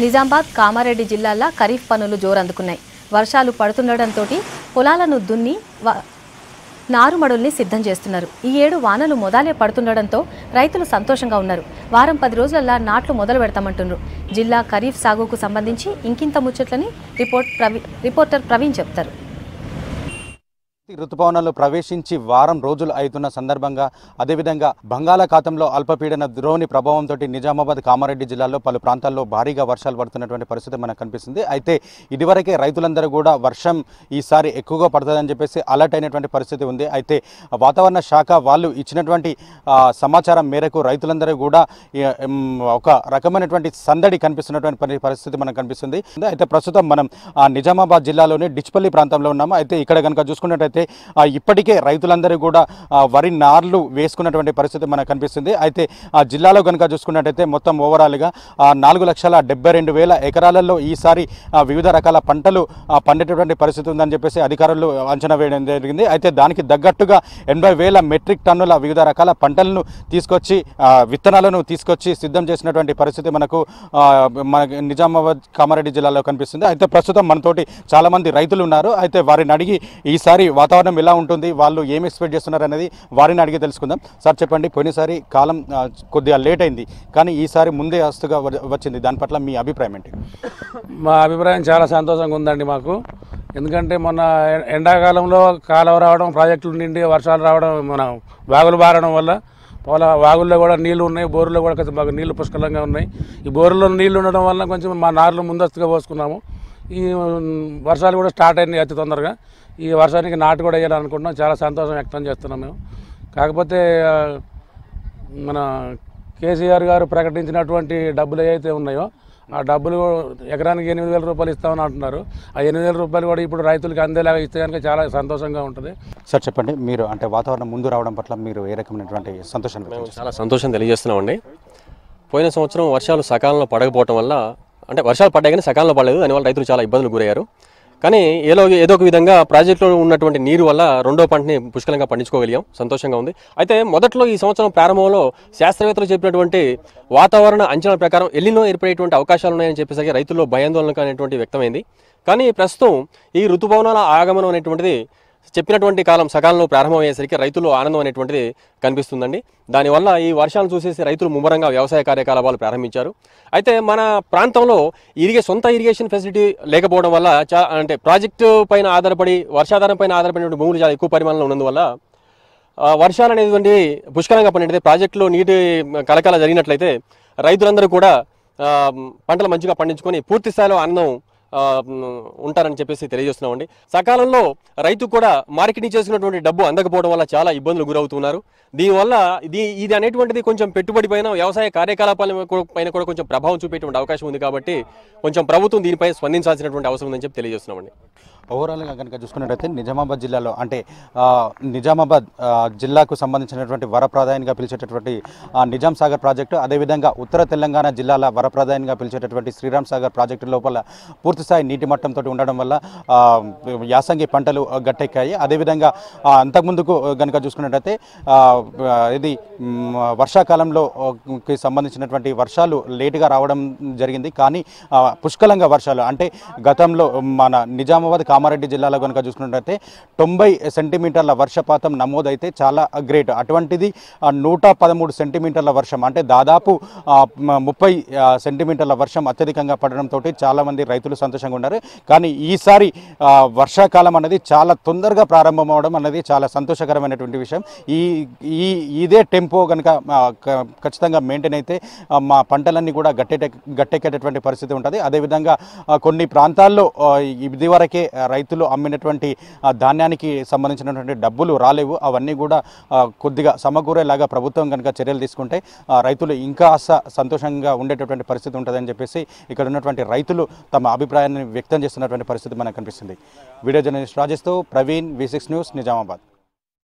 నిజామాబాద్ కామారెడ్డి జిల్లాల్లో ఖరీఫ్ పనులు జోరందుకున్నాయి. వర్షాలు పడుతుండటంతో పొలాలను దున్ని వ- నారుమడుల్ని సిద్ధం చేస్తున్నారు. ఈ ఏడు వానలు మొదలే పడుతుండటంతో రైతులు సంతోషంగా ఉన్నారు. వారం పది రోజులల్లా నాట్లు మొదలు పెడతామంటున్నారు జిల్లా ఖరీఫ్ సాగుకు సంబంధించి ఇంకింత ముచ్చట్లని రిపోర్ట్ ప్రవీ రిపోర్టర్ ప్రవీణ్ చెప్తారు. ఋతుపవనాలు ప్రవేశించి వారం రోజులు అవుతున్న సందర్భంగా అదేవిధంగా బంగాళాఖాతంలో అల్పపీడన ద్రోణి ప్రభావంతో నిజామాబాద్ కామారెడ్డి జిల్లాలో పలు ప్రాంతాల్లో భారీగా వర్షాలు పడుతున్నటువంటి పరిస్థితి మనకు కనిపిస్తుంది. అయితే ఇదివరకే రైతులందరూ కూడా వర్షం ఈసారి ఎక్కువగా పడుతుందని చెప్పేసి అలర్ట్ అయినటువంటి పరిస్థితి ఉంది. అయితే వాతావరణ శాఖ వాళ్ళు ఇచ్చినటువంటి సమాచారం మేరకు రైతులందరూ కూడా ఒక రకమైనటువంటి సందడి కనిపిస్తున్నటువంటి పరిస్థితి మనకు కనిపిస్తుంది. అయితే ప్రస్తుతం మనం ఆ, నిజామాబాద్ జిల్లాలోని డిచ్పల్లి ప్రాంతంలో ఉన్నాము. అయితే ఇక్కడ కనుక చూసుకున్నట్లయితే అయితే ఇప్పటికే రైతులందరూ కూడా వరి నార్లు వేసుకున్నటువంటి పరిస్థితి మనకు కనిపిస్తుంది. అయితే ఆ జిల్లాలో కనుక చూసుకున్నట్టయితే మొత్తం ఓవరాల్గా నాలుగు లక్షల డెబ్బై రెండు వేల ఎకరాలలో ఈసారి వివిధ రకాల పంటలు పండేటటువంటి పరిస్థితి ఉందని చెప్పేసి అధికారులు అంచనా వేయడం జరిగింది. అయితే దానికి తగ్గట్టుగా ఎనభై వేల మెట్రిక్ టన్నుల వివిధ రకాల పంటలను తీసుకొచ్చి విత్తనాలను తీసుకొచ్చి సిద్ధం చేసినటువంటి పరిస్థితి మనకు మన నిజామాబాద్ కామారెడ్డి జిల్లాలో కనిపిస్తుంది. అయితే ప్రస్తుతం మనతోటి చాలామంది రైతులు ఉన్నారు. అయితే వారిని అడిగి ఈసారి వాతావరణం ఎలా ఉంటుంది వాళ్ళు ఏమి ఎక్స్పెక్ట్ చేస్తున్నారు అనేది వారిని అడిగి తెలుసుకుందాం. సార్ చెప్పండి పోయినసారి కాలం కొద్దిగా లేట్ అయింది కానీ ఈసారి ముందే అస్తుగా వచ్చింది. దాని పట్ల మీ అభిప్రాయం ఏంటి? మా అభిప్రాయం చాలా సంతోషంగా ఉందండి మాకు. ఎందుకంటే మొన్న ఎండాకాలంలో కాలువ రావడం ప్రాజెక్టులు నిండి వర్షాలు రావడం మన వాగులు బారడం వల్ల పొల వాగుల్లో కూడా నీళ్ళు ఉన్నాయి బోరులో కూడా కొంచెం మాకు నీళ్ళు పుష్కలంగా ఉన్నాయి. ఈ బోరులో నీళ్ళు ఉండడం వల్ల కొంచెం మా నార్లు ముందస్తుగా పోసుకున్నాము. ఈ వర్షాలు కూడా స్టార్ట్ అయినాయి అతి తొందరగా. ఈ వర్షానికి నాటు కూడా వేయాలనుకుంటున్నాం చాలా సంతోషం వ్యక్తం చేస్తున్నాం మేము. కాకపోతే మన కేసీఆర్ గారు ప్రకటించినటువంటి డబ్బులు ఏవైతే ఉన్నాయో ఆ డబ్బులు ఎకరానికి ఎనిమిది వేల రూపాయలు ఇస్తామని అంటున్నారు. ఆ ఎనిమిది వేల రూపాయలు కూడా ఇప్పుడు రైతులకు అందేలాగా ఇస్తే కనుక చాలా సంతోషంగా ఉంటుంది. సార్ చెప్పండి మీరు అంటే వాతావరణం ముందు రావడం పట్ల మీరు ఏ రకమైనటువంటి చేస్తున్నారు? చాలా సంతోషం తెలియజేస్తున్నామండి. పోయిన సంవత్సరం వర్షాలు సకాలంలో పడకపోవటం వల్ల అంటే వర్షాలు పడ్డాయి కానీ సకాలంలో పడలేదు. దానివల్ల రైతులు చాలా ఇబ్బందులు గురయ్యారు. కానీ ఏదో ఏదో ఒక విధంగా ప్రాజెక్టులో ఉన్నటువంటి నీరు వల్ల రెండో పంటని పుష్కలంగా పండించుకోగలిగాం. సంతోషంగా ఉంది. అయితే మొదట్లో ఈ సంవత్సరం ప్రారంభంలో శాస్త్రవేత్తలు చెప్పినటువంటి వాతావరణ అంచనాల ప్రకారం ఎల్లినో ఏర్పడేటువంటి అవకాశాలు ఉన్నాయని చెప్పేసరికి రైతుల్లో భయాందోళన అనేటువంటి వ్యక్తమైంది. కానీ ప్రస్తుతం ఈ ఋతుపవనాల ఆగమనం అనేటువంటిది చెప్పినటువంటి కాలం సకాలంలో ప్రారంభమయ్యేసరికి రైతులు ఆనందం అనేటువంటిది కనిపిస్తుందండి. దానివల్ల ఈ వర్షాలను చూసేసి రైతులు ముమ్మరంగా వ్యవసాయ కార్యకలాపాలు ప్రారంభించారు. అయితే మన ప్రాంతంలో ఇరిగే సొంత ఇరిగేషన్ ఫెసిలిటీ లేకపోవడం వల్ల చా అంటే ప్రాజెక్టు పైన ఆధారపడి వర్షాధారం పైన ఆధారపడినటువంటి భూములు చాలా ఎక్కువ పరిమాణంలో ఉన్నందువల్ల వర్షాలు అనేటువంటి పుష్కలంగా పండితే ప్రాజెక్టులో నీటి కలకాల జరిగినట్లయితే రైతులందరూ కూడా పంటలు మంచిగా పండించుకొని పూర్తి స్థాయిలో ఆనందం ఉంటారని చెప్పేసి తెలియజేస్తున్నామండి. సకాలంలో రైతు కూడా మార్కెటింగ్ చేసుకున్నటువంటి డబ్బు అందకపోవడం వల్ల చాలా ఇబ్బందులు గురవుతున్నారు. దీనివల్ల ఇది ఇది అనేటువంటిది కొంచెం పెట్టుబడి పైన వ్యవసాయ కార్యకలాపాల పైన కూడా కొంచెం ప్రభావం చూపేటువంటి అవకాశం ఉంది కాబట్టి కొంచెం ప్రభుత్వం దీనిపై స్పందించాల్సినటువంటి అవసరం ఉందని చెప్పి తెలియజేస్తున్నామండి. ఓవరాల్గా కనుక చూసుకున్నట్టయితే నిజామాబాద్ జిల్లాలో అంటే నిజామాబాద్ జిల్లాకు సంబంధించినటువంటి వరప్రదాయంగా పిలిచేటటువంటి నిజాం సాగర్ ప్రాజెక్టు అదేవిధంగా ఉత్తర తెలంగాణ జిల్లాల వరప్రదాయంగా పిలిచేటటువంటి శ్రీరామ్ సాగర్ ప్రాజెక్టు లోపల పూర్తిస్థాయి నీటి మట్టంతో ఉండడం వల్ల యాసంగి పంటలు గట్టెక్కాయి. అదేవిధంగా అంతకుముందుకు కనుక చూసుకున్నట్టయితే ఇది వర్షాకాలంలో కి సంబంధించినటువంటి వర్షాలు లేటుగా రావడం జరిగింది. కానీ పుష్కలంగా వర్షాలు అంటే గతంలో మన నిజామాబాద్ కామారెడ్డి జిల్లాలో కనుక చూసుకున్నట్టయితే తొంభై సెంటీమీటర్ల వర్షపాతం నమోదైతే చాలా గ్రేట్. అటువంటిది నూట పదమూడు సెంటీమీటర్ల వర్షం అంటే దాదాపు ముప్పై సెంటీమీటర్ల వర్షం అత్యధికంగా పడడంతో చాలామంది రైతులు సంతోషంగా ఉన్నారు. కానీ ఈసారి వర్షాకాలం అనేది చాలా తొందరగా ప్రారంభం అవడం అనేది చాలా సంతోషకరమైనటువంటి విషయం. ఈ ఈ ఇదే టెంపో కనుక ఖచ్చితంగా మెయింటైన్ అయితే మా పంటలన్నీ కూడా గట్టెట గట్టెక్కేటటువంటి పరిస్థితి ఉంటుంది. అదేవిధంగా కొన్ని ప్రాంతాల్లో ఇదివరకే రైతులు అమ్మినటువంటి ధాన్యానికి సంబంధించినటువంటి డబ్బులు రాలేవు. అవన్నీ కూడా కొద్దిగా సమకూరేలాగా ప్రభుత్వం కనుక చర్యలు తీసుకుంటే రైతులు ఇంకా సంతోషంగా ఉండేటటువంటి పరిస్థితి ఉంటుందని చెప్పేసి ఇక్కడ ఉన్నటువంటి రైతులు తమ అభిప్రాయం అభిప్రాయాన్ని వ్యక్తం చేస్తున్నటువంటి పరిస్థితి మనకు కనిపిస్తుంది. వీడియో జర్నలిస్ట్ రాజేష్తో ప్రవీణ్ వి న్యూస్ నిజామాబాద్.